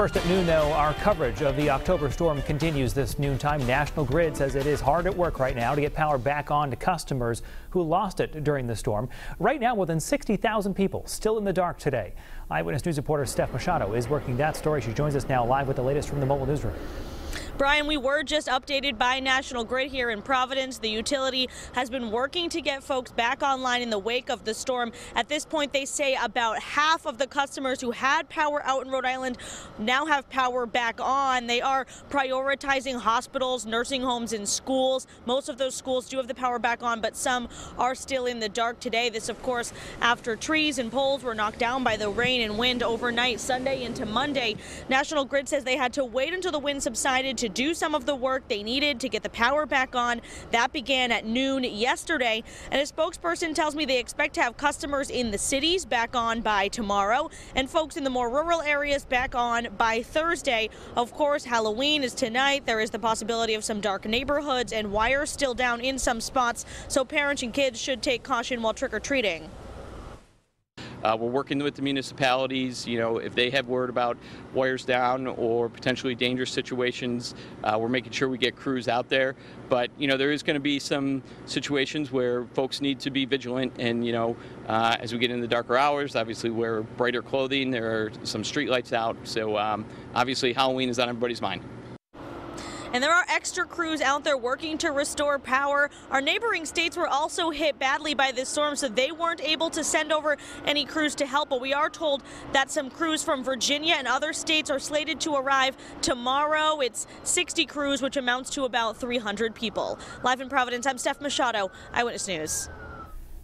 First at noon, though, our coverage of the October storm continues this noontime. National Grid says it is hard at work right now to get power back on to customers who lost it during the storm. Right now, more than 60,000 people still in the dark today. Eyewitness News reporter Steph Machado is working that story. She joins us now live with the latest from the mobile newsroom. Brian, we were just updated by National Grid here in Providence. The utility has been working to get folks back online in the wake of the storm. At this point, they say about half of the customers who had power out in Rhode Island now have power back on. They are prioritizing hospitals, nursing homes, and schools. Most of those schools do have the power back on, but some are still in the dark today. This, of course, after trees and poles were knocked down by the rain and wind overnight Sunday into Monday. National Grid says they had to wait until the wind subsided to do some of the work they needed to get the power back on. That began at noon yesterday. And a spokesperson tells me they expect to have customers in the cities back on by tomorrow and folks in the more rural areas back on by Thursday. Of course, Halloween is tonight. There is the possibility of some dark neighborhoods and wires still down in some spots. So parents and kids should take caution while trick or treating. Uh, we're working with the municipalities, you know, if they have word about wires down or potentially dangerous situations, uh, we're making sure we get crews out there. But, you know, there is going to be some situations where folks need to be vigilant and, you know, uh, as we get into the darker hours, obviously wear brighter clothing, there are some street lights out, so um, obviously Halloween is on everybody's mind. And there are extra crews out there working to restore power. Our neighboring states were also hit badly by this storm, so they weren't able to send over any crews to help. But we are told that some crews from Virginia and other states are slated to arrive tomorrow. It's 60 crews, which amounts to about 300 people. Live in Providence, I'm Steph Machado, Eyewitness News.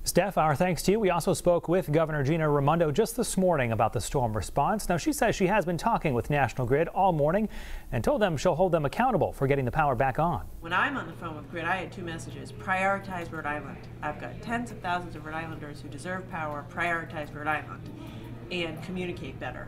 Steph, our thanks to you. We also spoke with Governor Gina Raimondo just this morning about the storm response. Now, she says she has been talking with National Grid all morning and told them she'll hold them accountable for getting the power back on. When I'm on the phone with Grid, I had two messages. Prioritize Rhode Island. I've got tens of thousands of Rhode Islanders who deserve power. Prioritize Rhode Island and communicate better.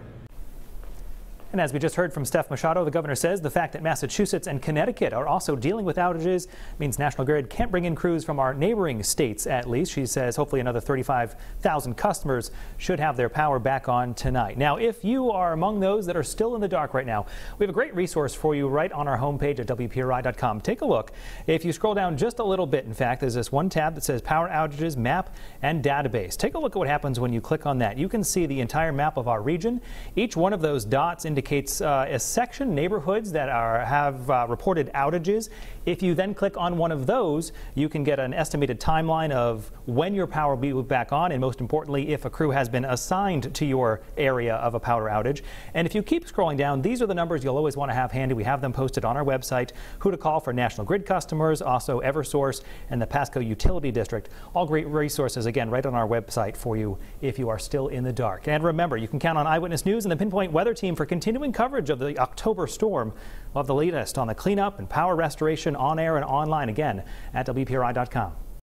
And as we just heard from Steph Machado, the governor says the fact that Massachusetts and Connecticut are also dealing with outages means National Grid can't bring in crews from our neighboring states at least. She says hopefully another 35,000 customers should have their power back on tonight. Now, if you are among those that are still in the dark right now, we have a great resource for you right on our homepage at WPRI.com. Take a look. If you scroll down just a little bit, in fact, there's this one tab that says Power Outages, Map, and Database. Take a look at what happens when you click on that. You can see the entire map of our region. Each one of those dots indicates uh, a section, neighborhoods that are, have uh, reported outages. If you then click on one of those, you can get an estimated timeline of when your power will be back on, and most importantly, if a crew has been assigned to your area of a power outage. And if you keep scrolling down, these are the numbers you'll always want to have handy. We have them posted on our website. Who to call for National Grid customers, also Eversource and the Pascoag Utility District. All great resources, again, right on our website for you if you are still in the dark. And remember, you can count on Eyewitness News and the Pinpoint Weather Team for continuing coverage coverage of the October storm. We'll have the latest on the cleanup and power restoration on air and online again at WPRI.com.